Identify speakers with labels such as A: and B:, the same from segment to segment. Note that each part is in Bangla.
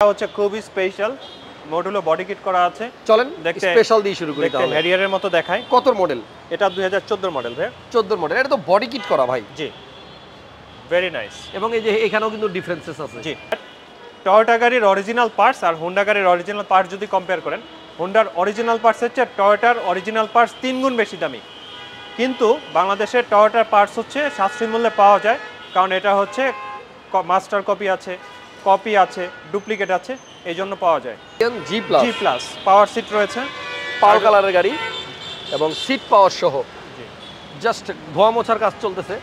A: এটা হচ্ছে খুবই স্পেশাল মডুলো বডি কিট করা আছে।
B: চলেন
A: দেখতে-
B: স্পেশাল দিয়ে শুরু করি তাহলে।
A: হ্যারিয়ারের মতো দেখায়
B: কত মডেল
A: এটা দুই হাজার চোদ্দোর মডেল ভাই
B: 14 মডেল এটা তো বডি কিট করা ভাই।
A: জি। ভেরি নাইস
B: এবং এই যে এখানেও কিন্তু ডিফারেন্সেস আছে।
A: জি। টয়োটা গাড়ির অরিজিনাল পার্টস আর হোন্ডা গাড়ির অরিজিনাল পার্টস যদি কম্পেয়ার করেন হোন্ডার অরিজিনাল পার্টস হচ্ছে টয়োটার অরিজিনাল পার্টস তিন গুণ বেশি দামি। কিন্তু বাংলাদেশের টয়োটার পার্টস হচ্ছে সাশ্রয়ী মূল্যে পাওয়া যায় কারণ এটা হচ্ছে মাস্টার কপি আছে। কপি আছে ডুপ্লিকেট আছে এই জন্য পাওয়া যায়।
B: G plus
A: G plus power seat রয়েছে।
B: পাল কালারের গাড়ি এবং সিট পাওয়ার সহ। জাস্ট ধোয়া মোছার কাজ চলতেছে।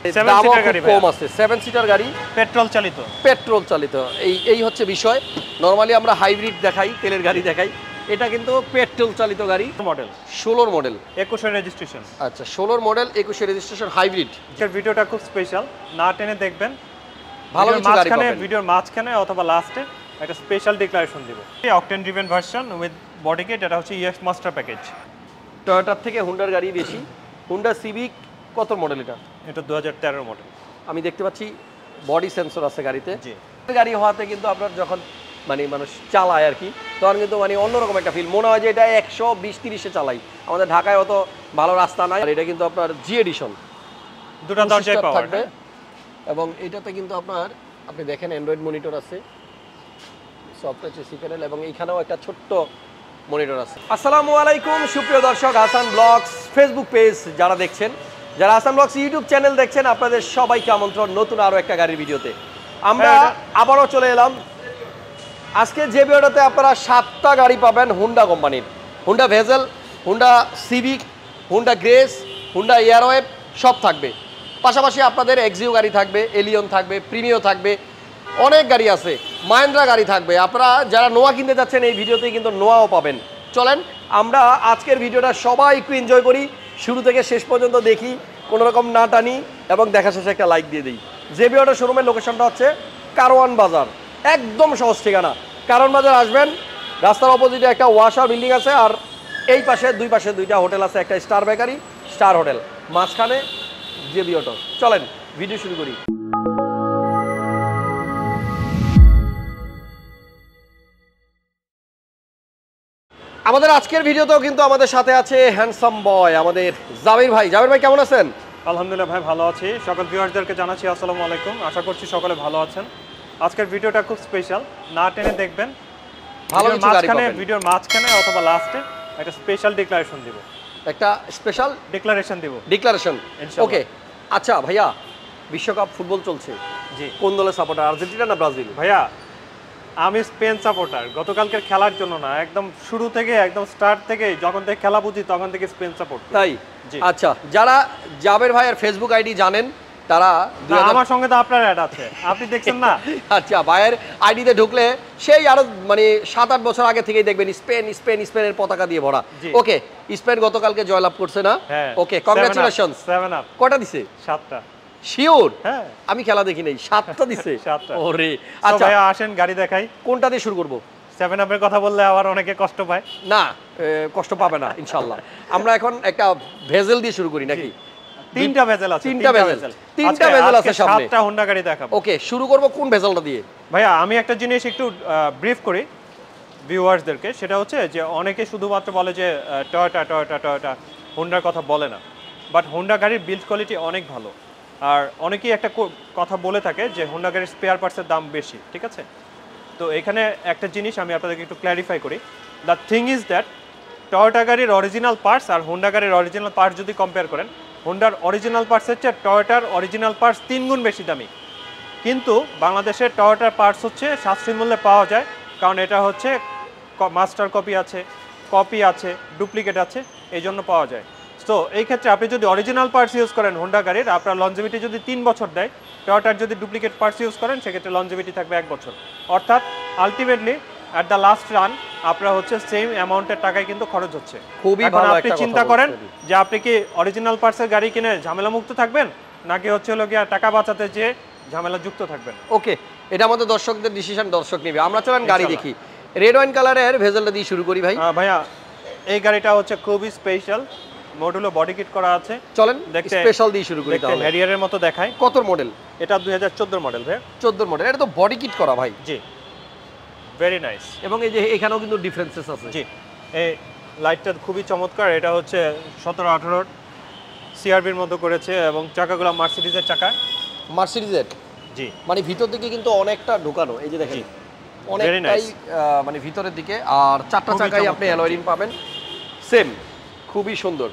B: কম আছে। সেভেন সিটার গাড়ি।
A: পেট্রোল চালিত।
B: পেট্রোল চালিত। এই এই হচ্ছে বিষয়। নর্মালি আমরা হাইব্রিড দেখাই তেলের গাড়ি দেখাই। এটা কিন্তু পেট্রোল চালিত গাড়ি।
A: মডেল
B: ষোলোর মডেল
A: একুশের রেজিস্ট্রেশন
B: আচ্ছা ষোলোর মডেল একুশে রেজিস্ট্রেশন হাইব্রিড
A: ভিডিওটা খুব স্পেশাল না টেনে দেখবেন।
B: ভালো কিছু গাড়ি
A: মাঝখানে
B: পাবেন।
A: ভিডিওর মাঝখানে অথবা লাস্টে একটা স্পেশাল ডিক্লারেশন দিব। Octane driven version with body kit এটা হচ্ছে ইএক্স মাস্টার প্যাকেজ
B: টয়োটার থেকে হুন্ডার গাড়ি বেশি হুন্ডা সিভিক কত মডেল এটা?
A: এটা দু হাজার মডেল
B: আমি দেখতে পাচ্ছি বডি সেন্সর আছে গাড়িতে।
A: জি।
B: গাড়ি হওয়াতে কিন্তু আপনার যখন মানে মানুষ চালায় আর কি তখন কিন্তু মানে অন্যরকম একটা ফিল মনে হয় যে এটা একশো বিশ তিরিশে চালাই। আমাদের ঢাকায় অত ভালো রাস্তা নাই। আর এটা কিন্তু আপনার জি এডিশন
A: দুটা দরজায় পাওয়ার
B: থাকবে। এবং এটাতে কিন্তু আপনার আপনি দেখেন অ্যান্ড্রয়েড মনিটর আছে সফটওয়্যার এসি প্যানেল এবং এইখানেও একটা ছোট্ট মনিটর আছে। আসসালামু আলাইকুম সুপ্রিয় দর্শক হাসান ব্লগস ফেসবুক পেজ যারা দেখছেন যারা হাসান ব্লগস ইউটিউব চ্যানেল দেখছেন আপনাদের সবাইকে আমন্ত্রণ নতুন আরও একটা গাড়ির ভিডিওতে। আমরা
A: হ্যাঁ,
B: আবারও চলে এলাম। আজকে যে ভিডিওটাতে আপনারা সাতটা গাড়ি পাবেন হুন্ডা কোম্পানির Honda Vezel Honda Civic Honda Grace Honda Airwave সব থাকবে। পাশাপাশি আপনাদের এক্সিও গাড়ি থাকবে এলিয়ন থাকবে প্রিমিও থাকবে, অনেক গাড়ি আছে। মাহেন্দ্রা গাড়ি থাকবে। আপনারা যারা নোয়া কিনতে যাচ্ছেন, এই ভিডিওতেই কিন্তু নোয়াও পাবেন। চলেন, আমরা আজকের ভিডিওটা সবাই একটু এনজয় করি। শুরু থেকে শেষ পর্যন্ত দেখি কোনো রকম না টানি এবং দেখা শেষে একটা লাইক দিয়ে দিই। যে ভিডিওটা শোরুমের লোকেশনটা হচ্ছে কারওয়ান বাজার। একদম সহজ ঠিকানা। কারওয়ান বাজার আসবেন, রাস্তার অপোজিটে একটা ওয়াশার বিল্ডিং আছে আর এই পাশে, দুই পাশে দুইটা হোটেল আছে। একটা স্টার বেকারি স্টার হোটেল মাঝখানে জেবি অটো। চলেন ভিডিও শুরু করি। আমাদের আজকের ভিডিওতেও কিন্তু আমাদের সাথে আছে হ্যান্ডসাম বয় আমাদের জাবির ভাই। জাবির ভাই কেমন আছেন?
A: আলহামদুলিল্লাহ ভাই ভালো আছি। সকল ভিউয়ারদেরকে জানাচ্ছি আসসালামু আলাইকুম। আশা করছি সকলে ভালো আছেন। আজকের ভিডিওটা খুব স্পেশাল না টেনে দেখবেন।
B: ভালো
A: মাঝখানে ভিডিওর মাঝখানে অথবা লাস্টে একটা স্পেশাল ডিক্লারেশন দিব।
B: একটা স্পেশাল
A: ডিক্লারেশন দিব।
B: ডিক্লারেশন ওকে আচ্ছা ভাইয়া বিশ্বকাপ ফুটবল চলছে।
A: জি।
B: কোন দলের সাপোর্টার আর্জেন্টিনা না ব্রাজিল?
A: ভাইয়া আমি স্পেন সাপোর্টার। গতকালকের খেলার জন্য না একদম শুরু থেকে একদম স্টার্ট থেকে যখন থেকে খেলা বুঝি তখন থেকে স্পেন সাপোর্ট
B: তাই? আচ্ছা যারা জাবের ভাইয়ের ফেসবুক আইডি জানেন তারা
A: আমার সঙ্গে তো আপনার অ্যাড আছে। আপনি দেখছেন না?
B: আচ্ছা ভাইয়ের আইডিতে ঢুকলে সেই আরও মানে সাত আট বছর আগে থেকেই দেখবেন স্পেন স্পেন স্পেনের পতাকা দিয়ে ভরা। ওকে স্পেন গতকালকে জয়লাভ করছে না?
A: হ্যাঁ
B: ওকে কংগ্রাচুলেশন কটা দিছে?
A: সাতটা।
B: শিওর
A: হ্যাঁ।
B: আমি খেলা দেখি নাই সাতটা দিছে?
A: সাতটা।
B: ওরে
A: আচ্ছা। আসেন গাড়ি দেখাই।
B: কোনটা দিয়ে শুরু করব?
A: সেভেন আপের কথা বললে আবার অনেকে কষ্ট পায়।
B: না কষ্ট পাবে না ইনশাল্লাহ আমরা এখন একটা ভেজেল দিয়ে শুরু করি নাকি?
A: তিনটা ভেজেল আছে
B: তিনটা ভেজেল। তিনটা ভেজেল আছে সামনে।
A: সাতটা হোন্ডা গাড়ি দেখাবো।
B: ওকে শুরু করব কোন ভেজেলটা দিয়ে?
A: ভাইয়া আমি একটা জিনিস একটু ব্রিফ করি ভিউয়ার্সদেরকে সেটা হচ্ছে যে অনেকে শুধুমাত্র বলে যে টয়োটা টয়োটা টয়োটা হোন্ডার কথা বলে না। বাট হোন্ডা গাড়ির বিল্ড কোয়ালিটি অনেক ভালো। আর অনেকেই একটা কথা বলে থাকে যে হোন্ডা গাড়ির স্পেয়ার পার্টসের দাম বেশি ঠিক আছে? তো এখানে একটা জিনিস আমি আপনাদেরকে একটু ক্ল্যারিফাই করি। The thing is that Toyota গাড়ির অরিজিনাল পার্টস আর হোন্ডা গাড়ির অরিজিনাল পার্টস যদি কম্পেয়ার করেন হোন্ডার অরিজিনাল পার্টস হচ্ছে টয়োটার অরিজিনাল পার্টস তিন গুণ বেশি দামি। কিন্তু বাংলাদেশের টয়োটার পার্টস হচ্ছে সাশ্রয়ী মূল্যে পাওয়া যায়, কারণ এটা হচ্ছে মাস্টার কপি আছে কপি আছে ডুপ্লিকেট আছে এই জন্য পাওয়া যায়। তো এই ক্ষেত্রে আপনি যদি অরিজিনাল পার্টস ইউজ করেন হোন্ডা গাড়ির, আপনার লঞ্জিভিটি যদি তিন বছর দেয় টয়োটার যদি ডুপ্লিকেট পার্টস ইউজ করেন, সেক্ষেত্রে লঞ্জিভিটি থাকবে এক বছর। অর্থাৎ ultimately at the last run আপনার হচ্ছে সেম অ্যামাউন্টের টাকায় কিন্তু খরচ হচ্ছে।
B: খুবই ভালো
A: আপনি চিন্তা করেন যে আপনি কি অরিজিনাল পার্টসের গাড়ি কিনে ঝামেলা মুক্ত থাকবেন নাকি হচ্ছে হলো গিয়া টাকা বাঁচাতে যে ঝামেলা যুক্ত থাকবেন?
B: ওকে এটা আমাদের দর্শকদের ডিসিশন দর্শক নেবে। আমরা চলেন গাড়ি দেখি। রেড ওয়াইন কালারের ভেজেলটা দিয়ে শুরু করি ভাই।
A: ভাইয়া এই গাড়িটা হচ্ছে খুবই স্পেশাল মডুলো বডি কিট করা আছে।
B: চলেন
A: দেখতে-
B: স্পেশাল দিয়ে শুরু করি তাহলে।
A: হ্যারিয়ারের মতো দেখায়।
B: কত মডেল
A: এটা দুই হাজার চোদ্দোর মডেল ভাই
B: চোদ্দ মডেল এটা তো বডি কিট করা ভাই।
A: জি। ভেরি নাইস
B: এবং এই যে এখানেও কিন্তু ডিফারেন্সেস আছে।
A: জি এই লাইটটা খুবই চমৎকার। এটা হচ্ছে সতেরো আঠারোর সিআরবির মতো করেছে এবং চাকাগুলো মার্সিডিজের চাকা।
B: মার্সিডিজের
A: জি।
B: মানে ভিতর দিকে কিন্তু অনেকটা ঢোকানো এই যে দেখেন। অনেকটাই মানে ভিতরের দিকে। আর চারটা চাকাই আপনি
A: চমৎকার।
B: অ্যালয় রিম পাবেন। সেম খুবই সুন্দর।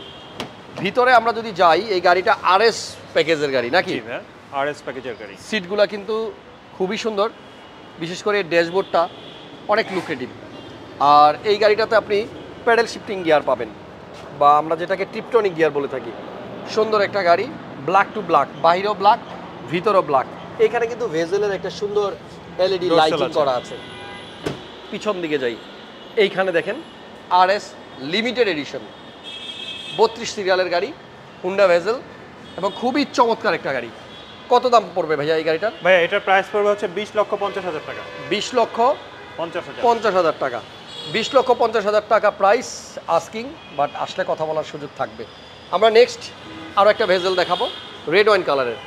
B: ভিতরে আমরা যদি যাই এই গাড়িটা আরএস প্যাকেজের গাড়ি নাকি?
A: জি ভাই আর এস প্যাকেজের গাড়ি।
B: সিটগুলা কিন্তু খুবই সুন্দর। বিশেষ করে ড্যাশবোর্ডটা অনেক লুক্রেটিভ আর এই গাড়িটাতে আপনি প্যাডেল শিফটিং গিয়ার পাবেন বা আমরা যেটাকে টিপটনিক গিয়ার বলে থাকি। সুন্দর একটা গাড়ি ব্ল্যাক টু ব্ল্যাক বাহিরেও ব্ল্যাক ভিতরও ব্ল্যাক এখানে কিন্তু ভেজেলের একটা সুন্দর এলইডি লাইটিং। করা আছে। পিছন দিকে যাই। এইখানে দেখেন আর এস লিমিটেড এডিশন বত্রিশ সিরিয়ালের গাড়ি হুন্ডা ভেজেল এবং খুবই চমৎকার একটা গাড়ি। কত দাম পড়বে ভাইয়া এই গাড়িটার?
A: ভাইয়া এটার প্রাইস পড়বে হচ্ছে বিশ লক্ষ পঞ্চাশ হাজার টাকা।
B: বিশ লক্ষ
A: পঞ্চাশ হাজার।
B: টাকা। বিশ লক্ষ পঞ্চাশ হাজার টাকা প্রাইস আস্কিং বাট আসলে কথা বলার সুযোগ থাকবে। আমরা নেক্সট আরও একটা ভেজেল দেখাবো রেড ওয়াইন কালারের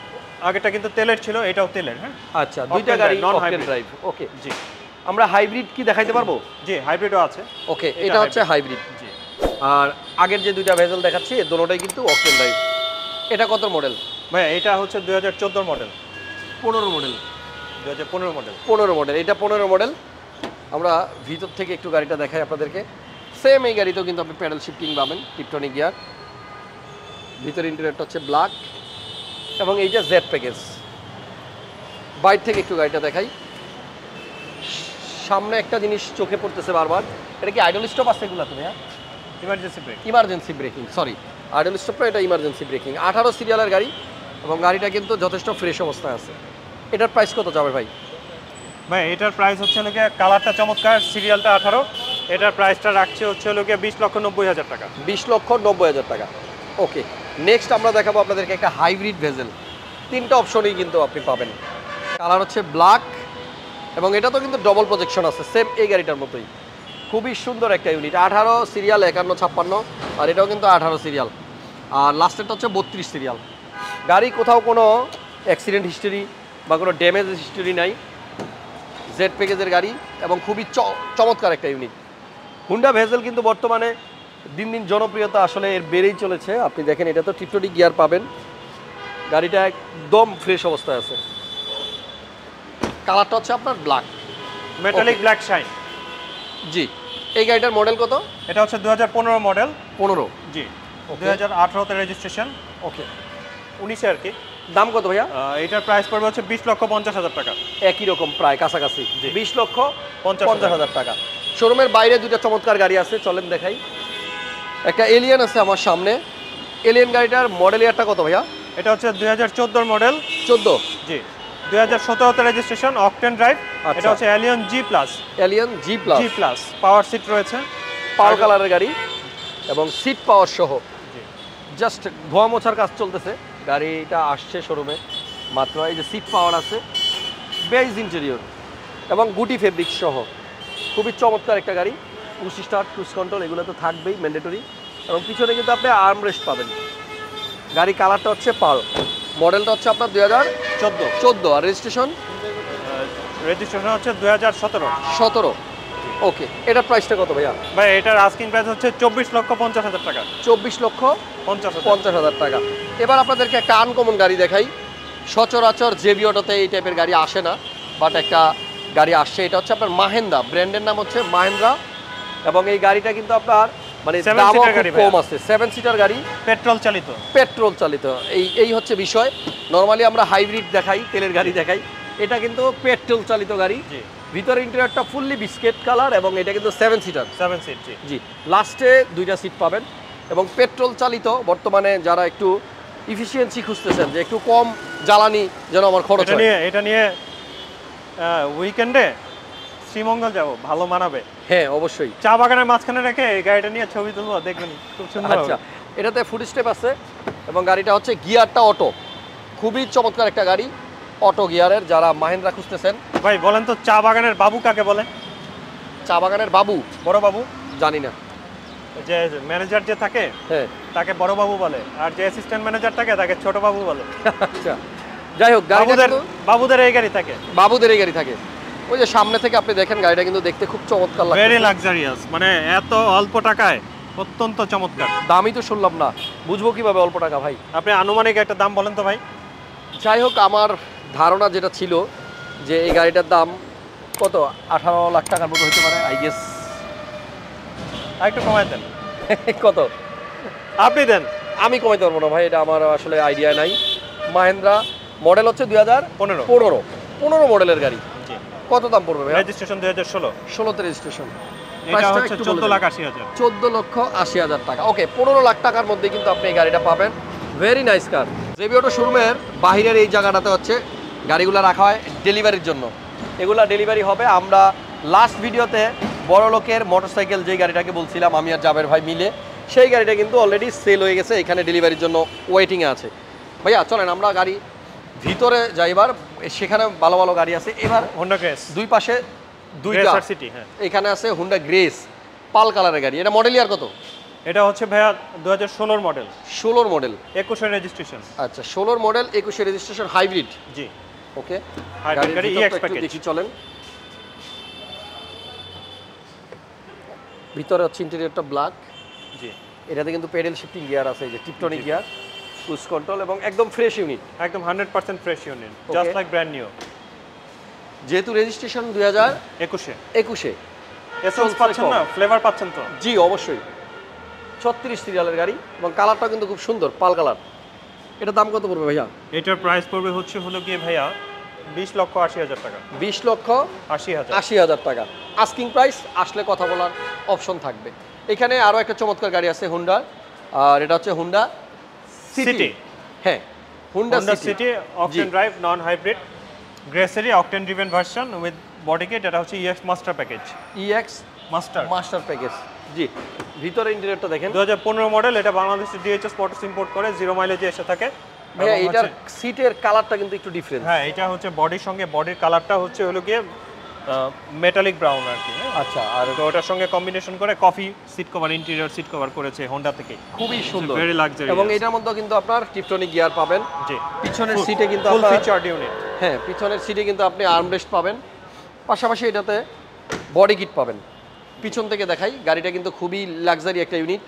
A: আগেটা কিন্তু তেলের ছিল এটাও তেলের হ্যাঁ?
B: আচ্ছা দুইটা গাড়ি নন
A: hybrid.
B: ড্রাইভ ওকে
A: জি।
B: আমরা হাইব্রিড কি দেখাইতে পারব?
A: জি হাইব্রিডও আছে।
B: ওকে
A: এটা
B: হচ্ছে হাইব্রিড
A: জি।
B: আর আগের যে দুইটা ভেজেল দেখাচ্ছি দুটোটাই কিন্তু অকটেন ড্রাইভ এটা কত মডেল
A: ভাই এটা হচ্ছে দুই মডেল
B: পনেরো মডেল
A: দুই হাজার পনেরো মডেল
B: পনেরো মডেল এটা পনেরো মডেল আমরা ভিতর থেকে একটু গাড়িটা দেখাই আপনাদেরকে। সেম এই গাড়িতেও কিন্তু আপনি প্যাডেল শিফটিং পাবেন টিপটনিক গিয়ার ভিতর ইন্টারিয়রটা হচ্ছে ব্ল্যাক এবং এইটা জেড প্যাকেজ বাইর থেকে একটু গাড়িটা দেখাই। সামনে একটা জিনিস চোখে পড়তেছে বারবার। এটা কি আইডল স্টপ আছে এগুলো তুমি হ্যাঁ
A: emergency brake
B: emergency braking sorry idle stop না এটা ইমার্জেন্সি ব্রেকিং আঠারো সিরিয়ালের গাড়ি এবং গাড়িটা কিন্তু যথেষ্ট ফ্রেশ অবস্থায় আছে। এটার প্রাইস কত যাবে ভাই?
A: ভাই, এটার প্রাইস হচ্ছে লোকে কালারটা চমৎকার সিরিয়ালটা আঠারো। এটার প্রাইসটা রাখছে হচ্ছে লোকে বিশ লক্ষ নব্বই হাজার টাকা।
B: বিশ লক্ষ নব্বই হাজার টাকা। ওকে নেক্সট আমরা দেখাবো আপনাদেরকে একটা হাইব্রিড ভেজেল তিনটা অপশনই কিন্তু আপনি পাবেন। কালার হচ্ছে ব্ল্যাক এবং এটা তো কিন্তু ডবল প্রজেকশন আছে সেম এই গাড়িটার মতোই। খুবই সুন্দর একটা ইউনিট আঠারো সিরিয়াল একান্ন, ছাপ্পান্ন, আর এটাও কিন্তু আঠারো সিরিয়াল আর লাস্টেরটা হচ্ছে বত্রিশ সিরিয়াল গাড়ি কোথাও কোনো অ্যাক্সিডেন্ট হিস্টোরি বা কোনো ড্যামেজ হিস্টোরি নাই। জেড প্যাকেজের গাড়ি এবং খুবই চমৎকার একটা ইউনিট হুন্ডা ভেজেল কিন্তু বর্তমানে দিন দিন জনপ্রিয়তা আসলে এর বেড়েই চলেছে। আপনি দেখেন এটা তো টিপটনি গিয়ার পাবেন। গাড়িটা একদম ফ্রেশ অবস্থায় আছে। কালারটা হচ্ছে আপনার ব্ল্যাক
A: মেটালিক ব্ল্যাক শাইন
B: জি। এই গাড়িটার মডেল কত?
A: এটা হচ্ছে দু হাজার পনেরো মডেল
B: পনেরো।
A: জি। দু হাজার আঠারোতে রেজিস্ট্রেশন
B: ওকে
A: উনিশে আর কি।
B: দাম কত ভাইয়া?
A: এটার প্রাইস পড়বে হচ্ছে বিশ লক্ষ পঞ্চাশ হাজার টাকা।
B: একই রকম প্রায় কাছাকাছি। বিশ লক্ষ
A: পঞ্চাশ
B: হাজার। টাকা। শোরুমের বাইরে দুইটা চমৎকার গাড়ি আছে চলেন দেখাই। একটা এলিয়ান আছে আমার সামনে। এলিয়ান গাড়িটার মডেল ইয়ারটা কত ভাইয়া?
A: এটা হচ্ছে দুই হাজার মডেল
B: চোদ্দ।
A: জি। দুই হাজার সতেরোতে রেজিস্ট্রেশন অকটেন ড্রাইভ। এটা হচ্ছে Allion G plus
B: Allion G plus
A: G plus power seat রয়েছে।
B: পাওয়ার কালারের গাড়ি এবং সিট পাওয়ার সহ।
A: জি।
B: জাস্ট ধোয়া মোছার কাজ চলতেছে। গাড়িটা আসছে শোরুমে। মাত্র এই যে সিট পাওয়ার আছে বেজ ইন্টেরিয়র এবং গুটি ফেব্রিক সহ। খুবই চমৎকার একটা গাড়ি পুশ স্টার্ট ক্রুজ কন্ট্রোল এগুলো তো থাকবেই ম্যান্ডেটরি এবং পিছনে কিন্তু আপনি আর্ম রেস্ট পাবেন। গাড়ি কালারটা হচ্ছে পাল মডেলটা হচ্ছে আপনার দুই হাজার
A: চোদ্দ।
B: চোদ্দ। আর রেজিস্ট্রেশন
A: রেজিস্ট্রেশন হচ্ছে দুই হাজার সতেরো।
B: সতেরো। ওকে এটার প্রাইসটা কত ভাইয়া?
A: ভাই এটার আস্কিং প্রাইস হচ্ছে চব্বিশ লক্ষ পঞ্চাশ হাজার টাকা।
B: চব্বিশ লক্ষ
A: পঞ্চাশ হাজার।
B: পঞ্চাশ হাজার টাকা। এবার আপনাদেরকে একটা আনকমন গাড়ি দেখাই। সচরাচর জেবি অটোতে এই টাইপের গাড়ি আসে না বাট একটা গাড়ি আসছে। এটা হচ্ছে আপনার মাহেন্দ্রা ব্র্যান্ডের নাম হচ্ছে মাহেন্দ্রা এবং এই গাড়িটা কিন্তু আপনার মানে দামও খুব কম আছে। সেভেন সিটার গাড়ি।
A: পেট্রোল চালিত।
B: পেট্রোল চালিত। এই এই হচ্ছে বিষয়। নর্মালি আমরা হাইব্রিড দেখাই তেলের গাড়ি দেখাই। এটা কিন্তু পেট্রোল চালিত গাড়ি। ভিতরে ইন্টেরিয়রটা ফুললি বিস্কেট কালার এবং এটা কিন্তু সেভেন সিটার
A: সেভেন সিট জি।
B: লাস্টে দুইটা সিট পাবেন এবং পেট্রোল চালিত বর্তমানে যারা একটু ইফিসিয়েন্সি খুঁজতেছেন যে একটু কম জ্বালানি যেন আমার খরচ
A: এটা নিয়ে এটা নিয়ে উইকেন্ডে শ্রীমঙ্গল যাব ভালো মানাবে।
B: হ্যাঁ অবশ্যই।
A: চা বাগানের মাঝখানে রেখে এই গাড়িটা নিয়ে ছবি তুলবো দেখবেন খুব সুন্দর
B: আচ্ছা এটাতে ফুড স্টেপ আছে এবং গাড়িটা হচ্ছে গিয়ারটা অটো। খুবই চমৎকার একটা গাড়ি। অটো গিয়ারের যারা মাহেন্দ্রা খুঁজতেছেন।
A: ভাই বলেন তো চা বাগানের বাবু কাকে বলে?
B: চা বাগানের বাবু?
A: বড় বাবু?
B: জানি না।
A: যে ম্যানেজার যে থাকে
B: হ্যাঁ।
A: তাকে বড় বাবু বলে আর যে অ্যাসিস্ট্যান্ট ম্যানেজার থাকে তাকে ছোট বাবু বলে।
B: আচ্ছা। যাই হোক
A: বাবুদের বাবুদের এই গাড়ি থাকে।
B: বাবুদের এই গাড়ি থাকে। ওই যে সামনে থেকে আপনি দেখেন গাড়িটা কিন্তু দেখতে খুব চমৎকার লাগে
A: ভেরি লাক্সারিয়াস মানে এত অল্প টাকায় অত্যন্ত চমৎকার।
B: দামই তো শুনলাম না। বুঝব কীভাবে অল্প টাকা ভাই?
A: আপনি আনুমানিক একটা দাম বলেন তো ভাই।
B: যাই হোক আমার ধারণা যেটা ছিল যে এই গাড়িটার দাম কত? আঠারো লাখ টাকার মতো হতে পারে আই গেস
A: একটু কমায় দেন।
B: কত?
A: আপনি দেন।
B: আমি কমাইতে পারব না ভাই এটা আমার আসলে আইডিয়া নাই। মাহেন্দ্রা মডেল হচ্ছে দুই হাজার
A: পনেরো।
B: পনেরো পনেরো মডেলের গাড়ি কত দাম পড়বে
A: রেজিস্ট্রেশন দুই হাজার ষোলো।
B: ষোলোতে রেজিস্ট্রেশন।
A: চোদ্দ
B: লক্ষ আশি হাজার টাকা। ওকে পনেরো লাখ টাকার মধ্যে কিন্তু আপনি এই গাড়িটা পাবেন। Very nice car JB auto শোরুমের বাহিরের এই জায়গাটাতে হচ্ছে গাড়িগুলো রাখা হয় ডেলিভারির জন্য। এগুলা ডেলিভারি হবে। আমরা লাস্ট ভিডিওতে বড় লোকের মোটরসাইকেল যে গাড়িটাকে বলছিলাম আমি আর জাবের ভাই মিলে সেই গাড়িটা কিন্তু অলরেডি সেল হয়ে গেছে। এখানে ডেলিভারির জন্য ওয়েটিংয়ে আছে। ভাইয়া চলেন আমরা গাড়ি ভিতরে যাইবার সেখানে ভালো ভালো গাড়ি আছে। এবার
A: হোন্ডা গ্রেস
B: দুই পাশে দুইটা
A: সিটি হ্যাঁ।
B: এখানে আছে হুন্ডা গ্রেস পাল কালারের গাড়ি। এটা মডেল ইয়ার কত?
A: এটা হচ্ছে ভাইয়া দু হাজার ষোলোর মডেল
B: ষোলোর মডেল
A: একুশের রেজিস্ট্রেশন
B: আচ্ছা ষোলোর মডেল একুশে রেজিস্ট্রেশন হাইব্রিড
A: জি।
B: ওকে?
A: Package।
B: দেখি চলেন। ভিতরে হচ্ছে ইন্টেরিয়রটা ব্ল্যাক
A: জি।
B: এটাতে কিন্তু পেডেল শিফটিং গিয়ার আছে যে টিপটনিক গিয়ার ক্রুজ কন্ট্রোল এবং একদম ফ্রেশ ইউনিট
A: একদম hundred percent fresh unit just like brand new
B: যেহেতু রেজিস্ট্রেশন দুই হাজার
A: একুশে।
B: একুশে।
A: এসেন্স
B: চলছে
A: পাচ্ছেন না ফ্লেভার পাচ্ছেন তো।
B: জি অবশ্যই। ছত্রিশ সিরিয়ালের গাড়ি এবং কালারটা কিন্তু খুব সুন্দর পাল কালার এটার দাম কত পড়বে ভাইয়া?
A: এটার প্রাইস পড়বে হচ্ছে হলো গিয়ে ভাইয়া বিশ লক্ষ আশি হাজার টাকা।
B: বিশ লক্ষ
A: আশি হাজার।
B: আশি হাজার টাকা। আস্কিং প্রাইস আসলে কথা বলার অপশন থাকবে। এখানে আরও একটা চমৎকার গাড়ি আছে হুন্ডার আর এটা হচ্ছে হুন্ডা সিটি
A: City।
B: হ্যাঁ Honda City
A: City octane drive non hybrid গ্রেসারি octane driven version with body kit এটা হচ্ছে EX master package
B: EX
A: master
B: master package জি ভিতরে ইন্টেরিয়রটা দেখেন।
A: দু হাজার পনেরো মডেল এটা বাংলাদেশে ডিএইচএস মোটরস ইম্পোর্ট করে জিরো মাইলেজে এসে থাকে।
B: ভাইয়া এটার সিটের কালারটা কিন্তু একটু ডিফারেন্ট
A: হ্যাঁ এটা হচ্ছে বডির সঙ্গে বডির কালারটা হচ্ছে হলো গিয়ে মেটালিক ব্রাউন আর কি হ্যাঁ?
B: আচ্ছা আর
A: তো ওটার সঙ্গে কম্বিনেশন করে coffee seat cover interior seat cover করেছে হোন্ডা থেকে
B: খুবই সুন্দর।
A: ভেরি লাক্সারি
B: এবং এটার মধ্যে কিন্তু আপনার টিপটনিক গিয়ার পাবেন।
A: জি।
B: পিছনের সিটে কিন্তু
A: ফুল
B: আপনার
A: ফিচার্ড ইউনিট
B: হ্যাঁ পিছনের সিটে কিন্তু আপনি আর্মরেস্ট পাবেন। পাশাপাশি এটাতে বডি কিট পাবেন। পিছন থেকে দেখাই গাড়িটা কিন্তু খুবই লাক্সারি একটা ইউনিট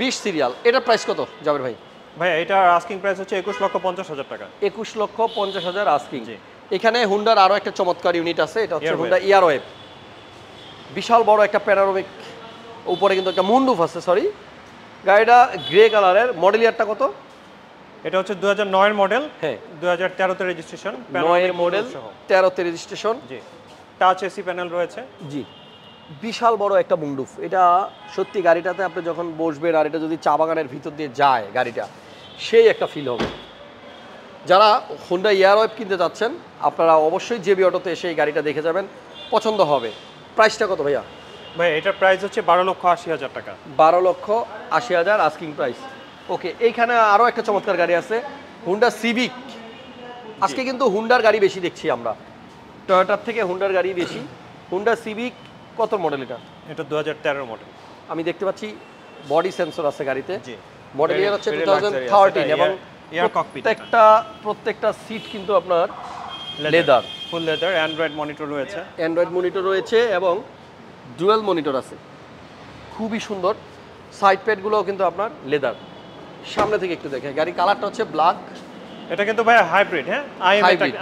B: বিশ সিরিয়াল এটার প্রাইস কত যাবের ভাই?
A: ভাই এটা আস্কিং প্রাইস হচ্ছে একুশ লক্ষ পঞ্চাশ হাজার টাকা।
B: একুশ লক্ষ পঞ্চাশ হাজার আস্কিং। এখানে হুন্ডার আরও একটা চমৎকার ইউনিট আছে এটা হচ্ছে। হুন্ডা ইয়ারওয়েভ বিশাল বড় একটা প্যানারোমিক উপরে কিন্তু একটা মুন্ডুফ আছে সরি গাড়িটা গ্রে কালারের মডেল ইয়ারটা কত?
A: এটা হচ্ছে দু হাজার নয়ের মডেল
B: হ্যাঁ।
A: দু হাজার তেরোতে রেজিস্ট্রেশন
B: নয়ের মডেল তেরোতে রেজিস্ট্রেশন
A: জি। টাচ এসি প্যানেল রয়েছে।
B: জি। বিশাল বড় একটা মুন্ডুফ। এটা সত্যি গাড়িটাতে আপনি যখন বসবেন আর এটা যদি চা বাগানের ভিতর দিয়ে যায় গাড়িটা সেই একটা ফিল হবে। যারা হোন্ডা ইয়ারওয়েব কিনতে যাচ্ছেন আপনারা অবশ্যই জেবি অটোতে এসে এই গাড়িটা দেখে যাবেন। পছন্দ হবে। প্রাইসটা কত ভাইয়া?
A: ভাই এটার প্রাইস হচ্ছে বারো লক্ষ আশি হাজার টাকা।
B: বারো লক্ষ আশি হাজার আস্কিং প্রাইস ওকে এইখানে আরও একটা চমৎকার গাড়ি আছে হুন্ডা সিভিক আজকে কিন্তু হুন্ডার গাড়ি বেশি দেখছি আমরা। টয়োটার থেকে হুন্ডার গাড়ি বেশি। হুন্ডা সিভিক কত মডেল এটা?
A: এটা দু হাজার মডেল
B: আমি দেখতে পাচ্ছি বডি সেন্সর আছে গাড়িতে।
A: জি।
B: মডেল ইয়ার হচ্ছে টু থাউজেন্ড থার্টিন এবং প্রত্যেকটা প্রত্যেকটা সিট কিন্তু আপনার leather
A: full leather Android monitor রয়েছে।
B: অ্যান্ড্রয়েড মনিটর রয়েছে এবং ডুয়েল মনিটর আছে। খুবই সুন্দর। সাইড প্যাডগুলোও কিন্তু আপনার লেদার সামনে থেকে একটু দেখে। গাড়ি কালারটা হচ্ছে ব্ল্যাক
A: এটা কিন্তু ভাই হাইব্রিড হ্যাঁ?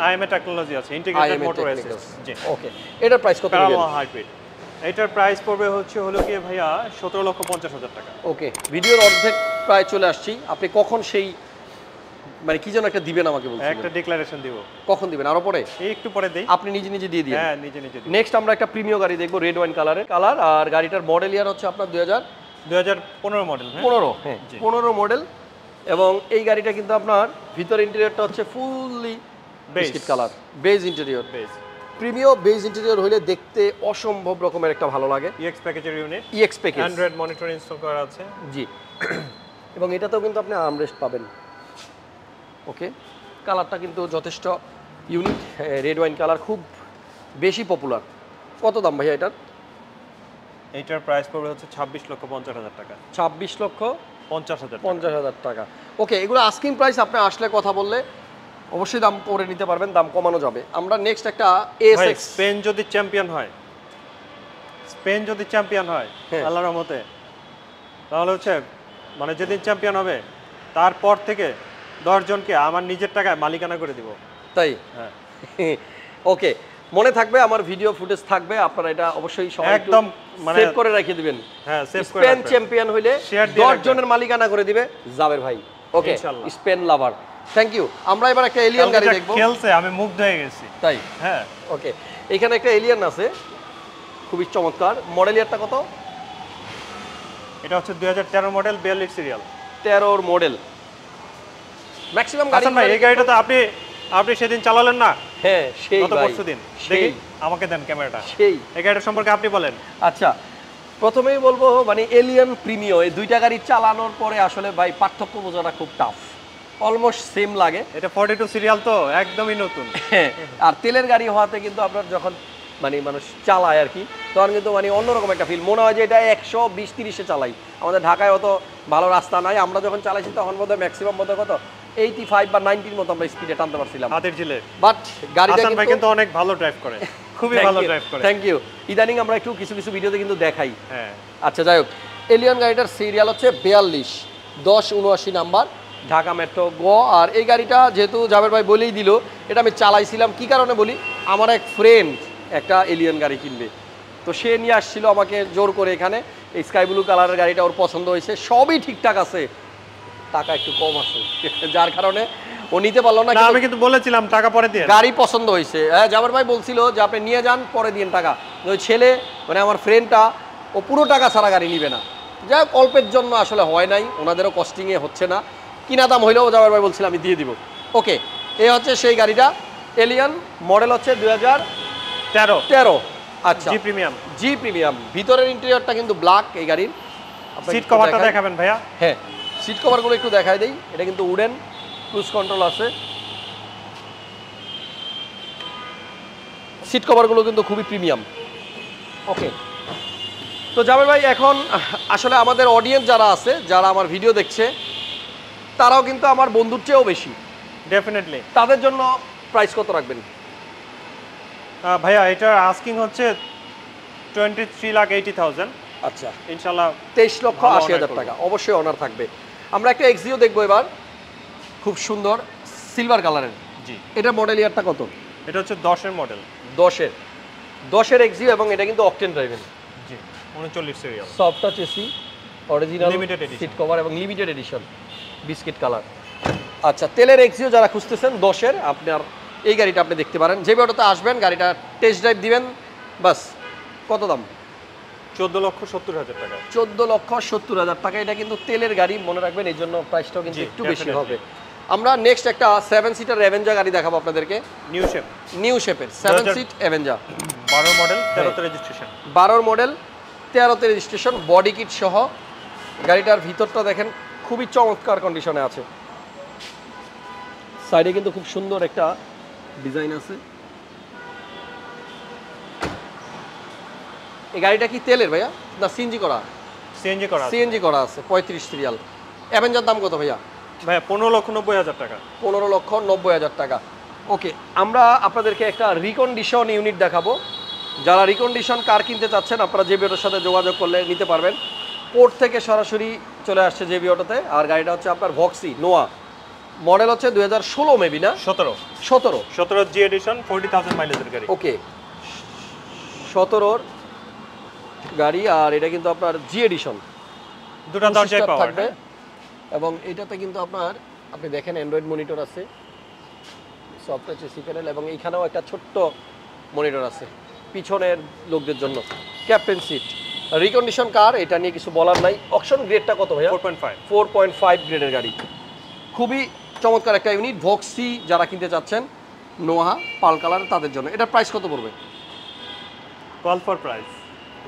A: আইএমএ টেকনোলজি আছে। ইন্টিগ্রেটেড মোটর জি।
B: ওকে এটার প্রাইস কত
A: প্যারালাল হাইব্রিড এটার প্রাইস পড়বে হচ্ছে হলো গিয়ে ভাইয়া সতেরো লক্ষ পঞ্চাশ হাজার টাকা।
B: ওকে ভিডিওর অর্ধেক প্রায় চলে আসছি। আপনি কখন সেই মানে কি যেন একটা দিবেন আমাকে বলছেন
A: একটা ডিক্লারেশন দিব।
B: কখন দিবেন? আরও পরে?
A: এই একটু পরে দেই।
B: আপনি নিজে নিজে দিয়ে দিন
A: হ্যাঁ নিজে নিজে
B: নেক্সট আমরা একটা প্রিমিয় গাড়ি দেখব রেড ওয়াইন কালারের কালার আর গাড়িটার মডেল ইয়ার হচ্ছে আপনার দুই হাজার
A: দুই হাজার পনেরো মডেল হ্যাঁ?
B: পনেরো হ্যাঁ
A: জি।
B: পনেরো মডেল এবং এই গাড়িটা কিন্তু আপনার ভিতর ইন্টেরিয়রটা হচ্ছে fully biscuit colour beige interior
A: base
B: premium beige interior হলে দেখতে অসম্ভব রকমের একটা ভালো লাগে।
A: ইএক্স প্যাকেজের unit
B: EX package
A: Android monitor install করা আছে।
B: জি। এবং এটাতেও কিন্তু আপনি আর্মরেস্ট পাবেন। ওকে? কালারটা কিন্তু যথেষ্ট ইউনিক রেড ওয়াইন কালার খুব বেশি পপুলার কত দাম ভাইয়া এটার?
A: এইটার প্রাইস পড়বে হচ্ছে ছাব্বিশ লক্ষ পঞ্চাশ হাজার টাকা।
B: ছাব্বিশ লক্ষ
A: পঞ্চাশ হাজার
B: পঞ্চাশ হাজার টাকা। ওকে এগুলো আস্কিং প্রাইস আপনি আসলে কথা বললে অবশ্যই দাম করে নিতে পারবেন দাম কমানো যাবে। আমরা নেক্সট একটা
A: ভাই
B: এসএক্স
A: স্পেন যদি চ্যাম্পিয়ন হয় স্পেন যদি চ্যাম্পিয়ন হয়
B: হ্যাঁ।
A: আল্লাহর রহমতে তাহলে হচ্ছে মানে যেদিন চ্যাম্পিয়ন হবে তারপর থেকে দশজনকে আমার নিজের টাকায় মালিকানা করে দিব।
B: তাই?
A: হ্যাঁ।
B: ওকে মনে থাকবে আমার ভিডিও ফুটেজ থাকবে আপনারা এটা অবশ্যই
A: একদম মানে-
B: সেভ করে রেখে দিবেন।
A: হ্যাঁ সেভ করে
B: স্পেন চ্যাম্পিয়ন হইলে
A: Share দিয়ে
B: দশ
A: রাখবেন।
B: জনের মালিকানা করে দিবে জাবের ভাই। Okay. Spain lover thank you আমরা এবার একটা এলিয়ান গাড়ি দেখব।
A: খেলছে আমি মুগ্ধ হয়ে গেছি।
B: তাই?
A: হ্যাঁ।
B: ওকে এখানে একটা এলিয়ান আছে। খুবই চমৎকার। মডেল ইয়ারটা কত?
A: এটা হচ্ছে দুই হাজার তেরো মডেল বিয়াল্লিশ সিরিয়াল
B: তেরোর মডেল ম্যাক্সিমাম গাড়ি
A: হাসান ভাই এই গাড়িটা তো আপনি আপনি সেদিন চালালেন না?
B: হ্যাঁ সেই
A: গত
B: ভাই,
A: পরশু দিন দেখি আমাকে দেন ক্যামেরাটা।
B: সেই।
A: এই গাড়িটা সম্পর্কে আপনি বলেন।
B: আচ্ছা প্রথমেই বলব মানে এলিয়ান প্রিমিও এই দুইটা গাড়ি চালানোর পরে আসলে ভাই পার্থক্য বোঝাটা খুব টাফ অলমোস্ট সেম লাগে।
A: এটা ফর্টি টু সিরিয়াল তো একদমই নতুন।
B: হ্যাঁ, আর তেলের গাড়ি হওয়াতে কিন্তু আপনার যখন মানে মানুষ চালায় আর কি তখন কিন্তু মানে অন্যরকম একটা ফিল মনে হয় যে এটা একশো বিশ তিরিশে চালাই। আমাদের ঢাকায় অত ভালো রাস্তা নাই। আমরা যখন চালাইছি তখন বোধহয় ম্যাক্সিমাম বোধহয় কত? এইটি ফাইভ বা নাইনটির মতো আমরা স্পিডে টানতে পারছিলাম।
A: হাতের ঝিলে।
B: বাট গাড়িটা কিন্তু
A: কিন্তু অনেক ভালো ড্রাইভ করে। খুবই ভালো ড্রাইভ করে।
B: থ্যাংক ইউ ইদানিং আমরা একটু কিছু কিছু ভিডিওতে কিন্তু দেখাই।
A: হ্যাঁ।
B: আচ্ছা যাই হোক। এলিয়ন গাড়িটার সিরিয়াল হচ্ছে বিয়াল্লিশ দশ উনআশি নাম্বার। ঢাকা মেট্রো গ আর এই গাড়িটা যেহেতু জাবের ভাই বলেই দিল এটা আমি চালাইছিলাম। কি কারণে বলি? আমার এক ফ্রেন্ড একটা এলিয়ন গাড়ি কিনবে। তো সে নিয়ে আসছিল আমাকে জোর করে এখানে। এই স্কাই ব্লু কালারের গাড়িটা ওর পছন্দ হয়েছে। সবই ঠিকঠাক আছে। টাকা একটু কম আছে। যার কারণে ও নিতে পারল না
A: আমি কিন্তু বলেছিলাম টাকা পরে দিয়ে।
B: গাড়ি পছন্দ হয়েছে। হ্যাঁ জামার ভাই বলছিল যে আপনি নিয়ে যান পরে দিন টাকা। ওই ছেলে মানে আমার ফ্রেন্ডটা ও পুরো টাকা ছাড়া গাড়ি নিবে না। যাই অল্পের জন্য আসলে হয় নাই। ওনাদেরও কস্টিংয়ে হচ্ছে না। কিনা দাম হইলেও জামার ভাই বলছিল আমি দিয়ে দিব। ওকে এ হচ্ছে সেই গাড়িটা। এলিয়ান মডেল হচ্ছে দুই হাজার
A: তেরো।
B: তেরো আচ্ছা।
A: জি প্রিমিয়াম
B: জি প্রিমিয়াম ভিতরের ইন্টেরিয়রটা কিন্তু ব্ল্যাক এই গাড়ির।
A: সিট কভারটা দেখাবেন ভাইয়া।
B: হ্যাঁ সিট কভারগুলো একটু দেখাই দেই। এটা কিন্তু উডেন ক্রুজ কন্ট্রোল আছে। সিট কভারগুলো কিন্তু খুবই প্রিমিয়াম ওকে তো জাবের ভাই এখন আসলে আমাদের অডিয়েন্স যারা আছে যারা আমার ভিডিও দেখছে তারাও কিন্তু আমার বন্ধুর চেয়েও বেশি।
A: ডেফিনেটলি
B: তাদের জন্য প্রাইস কত রাখবেন?
A: ভাইয়া এটার আস্কিং হচ্ছে twenty three lakh eighty thousand
B: আচ্ছা।
A: ইনশাল্লাহ
B: তেইশ লক্ষ আশি হাজার টাকা অবশ্যই অনার থাকবে। আমরা একটা এক্সিও দেখব এবার। খুব সুন্দর সিলভার কালারের
A: জি।
B: এটা মডেল ইয়ারটা কত?
A: এটা হচ্ছে দশের মডেল
B: দশের। দশের এক্সিও এবং এটা কিন্তু অকটেন ড্রাইভেন
A: জি উনচল্লিশ serial
B: soft touch AC original
A: edition.
B: Seat cover এবং লিমিটেড এডিশন বিস্কিট কালার। আচ্ছা তেলের এক্সিও যারা খুঁজতেছেন দশের আপনার এই গাড়িটা আপনি দেখতে পারেন। যে অটোতে আসবেন গাড়িটা টেস্ট ড্রাইভ দিবেন বাস। কত দাম?
A: চোদ্দ লক্ষ সত্তর হাজার টাকা।
B: চোদ্দ লক্ষ সত্তর হাজার টাকা। এটা কিন্তু তেলের গাড়ি মনে রাখবেন এই জন্য প্রাইসটাও কিন্তু একটু বেশি হবে। আমরা নেক্সট একটা সেভেন সিটার অ্যাভেঞ্জা গাড়ি দেখাবো আপনাদেরকে।
A: নিউ শেপ
B: নিউ শেপের সেভেন সিট অ্যাভেঞ্জা
A: বারো মডেল। তেরোতে রেজিস্ট্রেশন
B: বারোর মডেল তেরোতে রেজিস্ট্রেশন বডি কিট সহ। গাড়িটার ভিতরটা দেখেন খুবই চমৎকার কন্ডিশনে আছে। সাইডে কিন্তু খুব সুন্দর একটা ডিজাইন আছে। এই গাড়িটা কি তেলের ভাইয়া? না সিএনজি করা?
A: সিএনজি করা
B: সিএনজি করা আছে পঁয়ত্রিশ সিরিয়াল অ্যাভেঞ্জার দাম কত ভাইয়া?
A: ভাইয়া পনেরো লক্ষ নব্বই হাজার টাকা।
B: পনেরো লক্ষ নব্বই হাজার টাকা। ওকে আমরা আপনাদেরকে একটা রিকন্ডিশন ইউনিট দেখাবো। যারা রিকন্ডিশন কার কিনতে চাচ্ছেন আপনারা জেবি অটোর সাথে যোগাযোগ করলে নিতে পারবেন। পোর্ট থেকে সরাসরি চলে আসছে জেবি অটোতে আর গাড়িটা হচ্ছে আপনার ভক্সি নোয়া মডেল হচ্ছে দুই হাজার ষোলো মেবি না?
A: সতেরো।
B: সতেরো।
A: সতেরো জি এডিশন ফোরটি থাউজেন্ড মাইলেজের গাড়ি।
B: ওকে সতেরোর গাড়ি আর এটা কিন্তু আপনার জি এডিশন
A: দুটা দরজায়
B: থাকবে এবং এটাতে কিন্তু আপনার আপনি দেখেন অ্যান্ড্রয়েড মনিটর আছে সফটওয়্যার এসি প্যানেল এবং এইখানেও একটা ছোট্ট মনিটর আছে পিছনের লোকদের জন্য। ক্যাপ্টেন সিট রিকন্ডিশন কার এটা নিয়ে কিছু বলার নাই। অপশন গ্রেডটা কত ভাইয়া?
A: Four point five
B: four point five গ্রেডের গাড়ি। খুবই চমৎকার একটা ইউনিট ভক্সি যারা কিনতে চাচ্ছেন নোহা পাল কালার তাদের জন্য। এটার প্রাইস কত পড়বে?
A: Call for price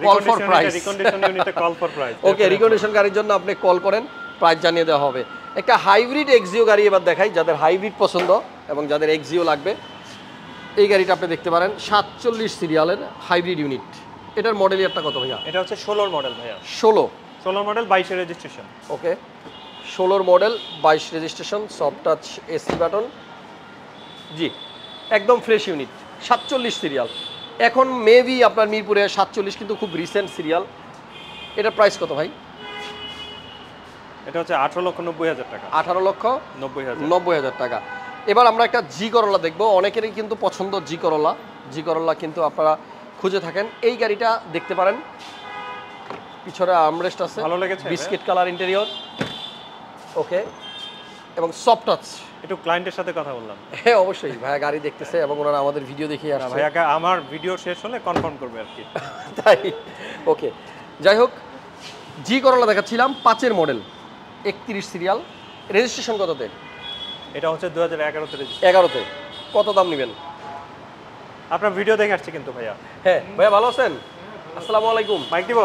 B: Call for price.
A: Recondition ইউনিটে call for price
B: okay recondition গাড়ির জন্য আপনি কল করেন প্রাইস জানিয়ে দেওয়া হবে। একটা হাইব্রিড এক্সিও গাড়ি এবার দেখাই যাদের হাইব্রিড পছন্দ এবং যাদের এক্সিও লাগবে। এই গাড়িটা আপনি দেখতে পারেন সাতচল্লিশ সিরিয়ালের হাইব্রিড ইউনিট এটার মডেল ইয়ারটা কত ভাইয়া?
A: এটা হচ্ছে ষোলোর মডেল ভাইয়া।
B: ষোলো?
A: ষোলোর মডেল বাইশের
B: জি একদম ফ্রেশ ইউনিট সাতচল্লিশ সিরিয়াল এখন মেবি আপনার মিরপুরে সাতচল্লিশ কিন্তু খুব রিসেন্ট সিরিয়াল এটার প্রাইস কত ভাই?
A: এটা হচ্ছে আঠারো লক্ষ নব্বই হাজার টাকা।
B: আঠারো লক্ষ
A: নব্বই হাজার।
B: নব্বই হাজার টাকা। এবার আমরা একটা জি করলা দেখব। অনেকেরই কিন্তু পছন্দ জি করলা জি করলা কিন্তু আপনারা খুঁজে থাকেন। এই গাড়িটা দেখতে পারেন। পিছনে আমরেস্ট আছে।
A: ভালো লেগেছে,
B: বিস্কিট কালার ইন্টেরিয়র ওকে এবং সফট টাচ
A: একটু ক্লায়েন্টের সাথে কথা বললাম।
B: হ্যাঁ অবশ্যই। ভাইয়া গাড়ি দেখতেছে এবং ওনারা আমাদের ভিডিও
A: না,
B: আসছে।
A: ভাইয়াকে আমার ভিডিও শেষ হলে কনফার্ম করবে আর কি।
B: তাই। ওকে যাই হোক জি করলা দেখাচ্ছিলাম পাঁচের মডেল একত্রিশ সিরিয়াল রেজিস্ট্রেশন কততে?
A: এটা হচ্ছে দু হাজার এগারোতে
B: এগারোতে। কত দাম নেবেন?
A: আপনার ভিডিও দেখে আসছে কিন্তু ভাইয়া।
B: হ্যাঁ ভাইয়া ভালো আছেন? আসসালামু আলাইকুম।
A: মাইক দিব?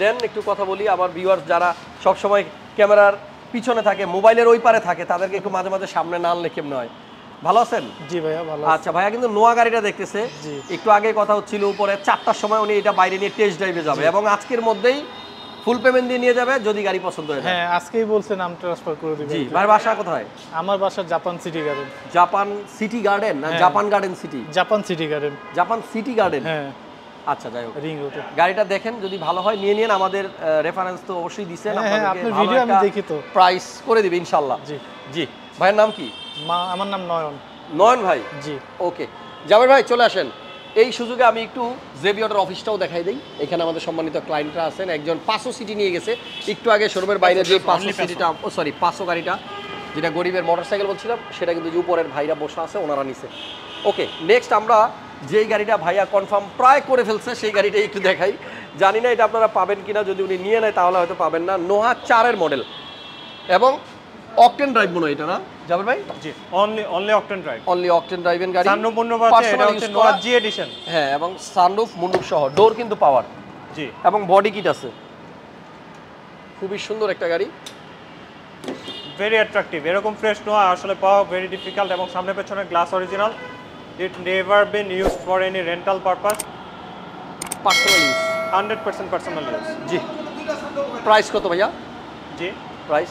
B: দেন একটু কথা বলি আমার ভিউয়ার্স যারা সব সময় ক্যামেরার পিছনে থাকে মোবাইলের ওই পারে থাকে তাদেরকে একটু মাঝে মাঝে সামনে না আনলে কেমন হয়? ভালো আছেন?
C: জি ভাইয়া ভালো
B: আচ্ছা ভাইয়া কিন্তু নোয়া গাড়িটা দেখতেছে।
C: জি।
B: একটু আগে কথা হচ্ছিল উপরে চারটার সময় উনি এটা বাইরে নিয়ে টেস্ট ড্রাইভে যাবে এবং আজকের মধ্যেই ফুল পেমেন্ট দিয়ে নিয়ে যাবে যদি গাড়ি পছন্দ হয়ে
C: হ্যাঁ আজকেই বলছেন নাম ট্রান্সফার করে দিবেন।
B: জি ভাইয়ের বাসা কোথায়?
C: আমার বাসা Japan City Garden
B: Japan City Garden না। Japan Garden City
C: Japan City Garden
B: Japan City Garden
C: হ্যাঁ।
B: আচ্ছা যাই হোক।
C: রিং রোডে
B: গাড়িটা দেখেন যদি ভালো হয় নিয়ে নিন আমাদের রেফারেন্স তো অবশ্যই দিচ্ছেন
C: হ্যাঁ, হ্যাঁ, আপনার video আমি দেখি তো।
B: প্রাইস করে দিবে ইনশাল্লাহ
C: জি।
B: জি ভাইয়ের নাম কি?
C: মা আমার নাম নয়ন।
B: নয়ন ভাই?
C: জি।
B: ওকে। জাবের ভাই চলে আসেন। এই সুযোগে আমি একটু জেবিওটার অফিসটাও দেখাই দিই। এখানে আমাদের সম্মানিত ক্লায়েন্টরা আছেন। একজন পাঁচশো সিটি নিয়ে গেছে। একটু আগে শোরুমের বাইরে যে পাঁচশো সিটিটা ও সরি পাঁচশো গাড়িটা যেটা গরিবের মোটরসাইকেল বলছিলাম সেটা কিন্তু যে উপরের ভাইরা বসে আছে ওনারা নিছে। ওকে নেক্সট আমরা যেই গাড়িটা ভাইয়া কনফার্ম প্রায় করে ফেলছে সেই গাড়িটাই একটু দেখাই। জানি না এটা আপনারা পাবেন কিনা যদি উনি নিয়ে নেয় তাহলে হয়তো পাবেন না। নোহা চারের মডেল এবং অকটেন ড্রাইভ মনে হয় এটা না? জাবের ভাই?
A: জি only only octane drive
B: only octane ড্রাইভের গাড়ি।
A: সানরুফ মুন্ডুপ আছে এটা হচ্ছে নোয়া। জি এডিশন
B: হ্যাঁ এবং সানরুফ মুন্ডুপ সহ ডোর কিন্তু পাওয়ার
A: জি।
B: এবং বডি কিট আছে। খুবই সুন্দর একটা গাড়ি।
A: ভেরি অ্যাট্রাকটিভ এরকম ফ্রেশ নোয়া আসলে পাওয়া ভেরি ডিফিকাল্ট এবং সামনে পেছনে glass original it never been use for any rental purpose
B: personal use
A: hundred percent personal use
B: G. Price কত ভাইয়া?
A: জি।
B: প্রাইস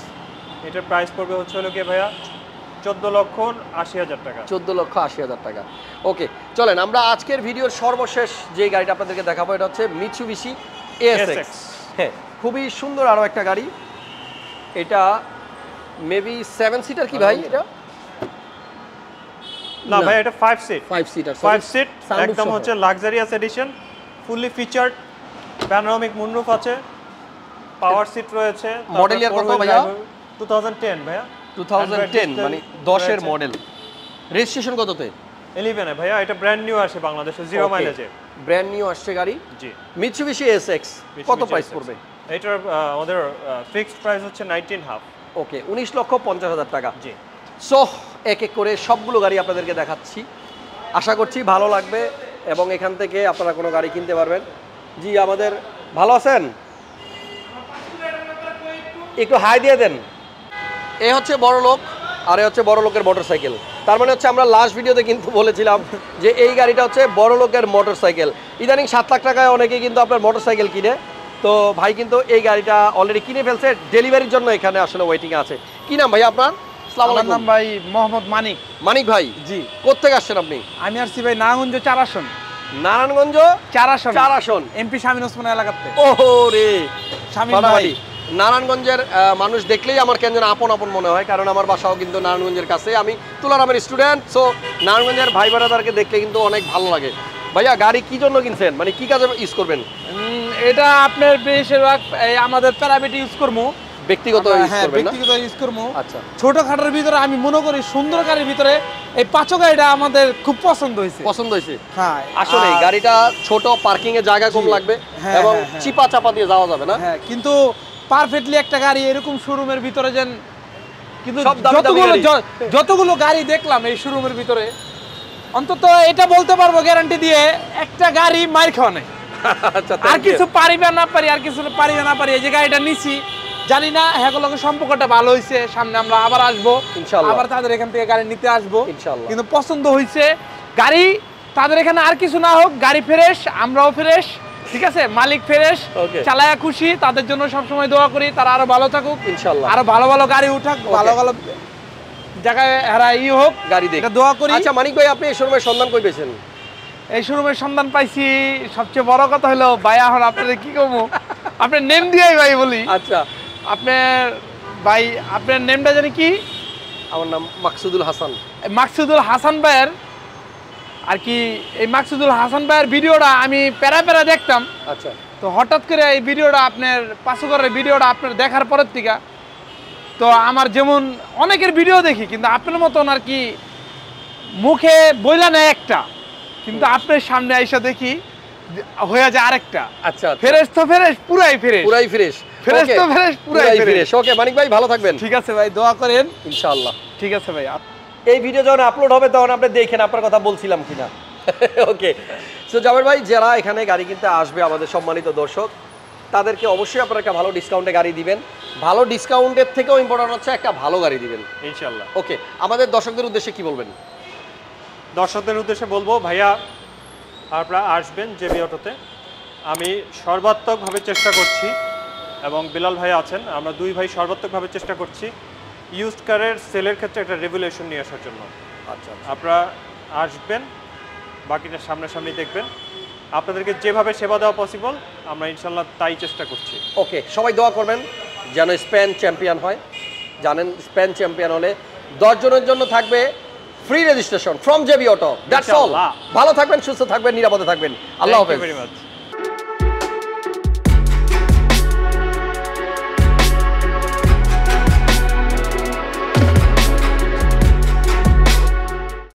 A: এটার প্রাইস পড়বে হচ্ছে হলো কি ভাইয়া চোদ্দ লক্ষ আশি হাজার টাকা।
B: চোদ্দ লক্ষ আশি হাজার টাকা। ওকে চলেন আমরা আজকের ভিডিওর সর্বশেষ যে গাড়িটা আপনাদেরকে দেখাবো এটা হচ্ছে মিচুবিশি এএসএক্স
A: ASX
B: হ্যাঁ খুবই সুন্দর আরও একটা গাড়ি। এটা মেবি সেভেন সিটার কি ভাই এটা?
A: না ভাই এটা five seat
B: five seater
A: five seat একদম হচ্ছে luxurious edition fully featured panoramic moonroof আছে পাওয়ার সিট রয়েছে
B: Model year কত ভাইয়া?
A: টু থাউজেন্ড টেন ভাইয়া
B: টু থাউজেন্ড টেন মানে দশের মডেল রেজিস্ট্রেশন কততে?
A: ইলেভেনে ভাইয়া এটা ব্র্যান্ড নিউ আসে বাংলাদেশে জিরো মাইলেজে
B: ব্র্যান্ড নিউ আসছে গাড়ি।
A: জি।
B: মিচুবিশি এসএক্স কত প্রাইস পড়বে?
A: এটার আমাদের ফিক্সড প্রাইস হচ্ছে নাইনটিন হাফ
B: ওকে উনিশ লক্ষ পঞ্চাশ হাজার টাকা।
A: জি।
B: সো এক এক করে সবগুলো গাড়ি আপনাদেরকে দেখাচ্ছি। আশা করছি ভালো লাগবে এবং এখান থেকে আপনারা কোনো গাড়ি কিনতে পারবেন। জি আমাদের ভালো আছেন? একটু হাই দিয়ে দেন। এ হচ্ছে বড় লোক আর এ হচ্ছে বড় লোকের মোটর সাইকেল তার মানে হচ্ছে আমরা লাস্ট ভিডিওতে কিন্তু বলেছিলাম যে এই গাড়িটা হচ্ছে বড় লোকের মোটর সাইকেল ইদানিং সাত লাখ টাকায় অনেকে কিন্তু আপনার মোটর সাইকেল কিনে। তো ভাই কিন্তু এই গাড়িটা অলরেডি কিনে ফেলছে ডেলিভারির জন্য এখানে আসলে ওয়েটিং আছে। কি নাম ভাই আপনার।
D: নাম ভাই মোহাম্মদ মানিক।
B: মানিক ভাই
D: জি।
B: কোথেকে আসছেন আপনি?
D: আমি আসছি ভাই নারায়ণগঞ্জ চার আসন
B: নারায়ণগঞ্জ?
D: চার আসন
B: চার আসন
D: এমপি শামীন ওসমান এলাকাতে।
B: ওহো রে! ফাটাফাটি।
D: ভাই।
B: নারায়ণগঞ্জের মানুষ দেখলেই আমার কেন যেন আপন আপন মনে হয় কারণ আমার বাসাও কিন্তু নারায়ণগঞ্জের কাছে। আমি তুলারামের স্টুডেন্ট সো নারায়ণগঞ্জের ভাই বোনেদারকে দেখলে কিন্তু অনেক ভালো লাগে। ভাইয়া গাড়ি কি জন্য কিনছেন? মানে কি কাজে ইউজ করবেন?
D: এটা আপনার বেশিরভাগ আমাদের প্রাইভেট ইউজ করব।
B: ব্যক্তিগত
D: হ্যাঁ ব্যক্তিগত ইউজ করব।
B: আচ্ছা।
D: ছোটখাটোর ভিতরে আমি মনে করি সুন্দর গাড়ির ভিতরে এই পাঁচো গাড়িটা আমাদের খুব পছন্দ হয়েছে।
B: পছন্দ হয়েছে?
D: হ্যাঁ
B: আসলে গাড়িটা ছোট পার্কিং এর জায়গা কম লাগবে
D: হ্যাঁ,
B: এবং
D: হ্যাঁ।
B: চিপা চাপা দিয়ে যাওয়া যাবে না?
D: হ্যাঁ কিন্তু পারফেক্টলি একটা গাড়ি এরকম শোরুমের ভিতরে যেন কিন্তু যতগুলো। যতগুলো গাড়ি দেখলাম এই শোরুমের ভিতরে অন্তত এটা বলতে পারব গ্যারান্টি দিয়ে একটা গাড়ি মার খাওয়া নেই
B: আচ্ছা
D: আর. কিছু পারিবে না পারি আর কিছু পারিবে না পারি এই যে গাড়িটা নিছি জানি না হ্যাগুলোকে সম্পর্কটা ভালো হয়েছে সামনে আমরা আবার আসব। আবার তাদের এখান থেকে গাড়ি নিতে আসব। কিন্তু পছন্দ হয়েছে গাড়ি তাদের এখানে আর কিছু না হোক গাড়ি ফ্রেশ আমরাও ফ্রেশ ঠিক আছে? মালিক ফ্রেশ. চালায়া খুশি তাদের জন্য সবসময় দোয়া করি তারা আরও ভালো থাকুক।
B: ইনশাআল্লাহ
D: আরও ভালো ভালো গাড়ি উঠাক ভালো ভালো জায়গায় হারা ই হোক
B: গাড়ি দেখ।
D: দোয়া করি।
B: আচ্ছা মানিক ভাই আপনি এই শোরুমের সন্ধান কই পেয়েছেন?
D: এই শোরুমের সন্ধান পাইছি সবচেয়ে বড় কথা হলো ভাই এখন আপনাদের কি কমু? আপনার নেম দিয়েই ভাই বলি।
B: আচ্ছা।
D: আপনার ভাই আপনার নেমটা জানি কি?
B: আমার নাম মাকসুদুল হাসান।
D: মাকসুদুল হাসান ভাইয়ের আর কি এই মাকসুদুল হাসান ভাইয়ের ভিডিওটা আমি প্যারা প্যারা দেখতাম।
B: আচ্ছা।
D: তো হঠাৎ করে এই ভিডিওটা আপনার পাশুকরের ভিডিওটা আপনার দেখার পরের থেকে তো আমার যেমন অনেকের ভিডিও দেখি কিন্তু আপনার মতন আর কি মুখে বইলা নেয় একটা কিন্তু আপনার সামনে আইসা দেখি হয়ে যায় আরেকটা।
B: আচ্ছা আচ্ছা।
D: ফ্রেশ তো ফ্রেশ পুরাই ফ্রেশ।
B: পুরাই ফ্রেশ।
D: Fresh তো fresh, পুরাই।
B: ফ্রেশ। ওকে মানিক ভাই ভালো থাকবেন।
D: ঠিক আছে ভাই দোয়া করেন।
B: ইনশাআল্লাহ।
D: ঠিক আছে ভাই
B: এই ভিডিও যখন আপলোড হবে তখন আপনি দেখেন আপনার কথা বলছিলাম কিনা। ওকে সো জাবের ভাই যারা এখানে গাড়ি কিনতে আসবে আমাদের সম্মানিত দর্শক তাদেরকে অবশ্যই আপনারা একটা ভালো ডিসকাউন্টে গাড়ি দিবেন। ভালো ডিসকাউন্টের থেকেও ইম্পর্টেন্ট হচ্ছে একটা ভালো গাড়ি দিবেন।
A: ইনশাল্লাহ
B: ওকে আমাদের দর্শকদের উদ্দেশ্যে কি বলবেন?
A: দর্শকদের উদ্দেশ্যে বলব ভাইয়া আপনারা আসবেন জেবি অটোতে। আমি সর্বাত্মকভাবে চেষ্টা করছি এবং বিলাল ভাই আছেন আমরা দুই ভাই সর্বাত্মকভাবে চেষ্টা করছি। ইউজড কারের সেলের ক্ষেত্রে একটা রেগুলেশন নিয়ে আসার জন্য।
B: আচ্ছা
A: আপনারা আসবেন বাকিটা সামনাসামনি দেখবেন। আপনাদেরকে যেভাবে সেবা দেওয়া পসিবল আমরা ইনশাল্লাহ তাই চেষ্টা করছি।
B: ওকে সবাই দোয়া করবেন যেন স্পেন চ্যাম্পিয়ন হয়। জানেন স্পেন চ্যাম্পিয়ন হলে দশ জনের জন্য থাকবে free registration from JB auto that's all ভালো থাকবেন সুস্থ থাকবেন নিরাপদে থাকবেন। আল্লাহ হাফেজ।
A: very much.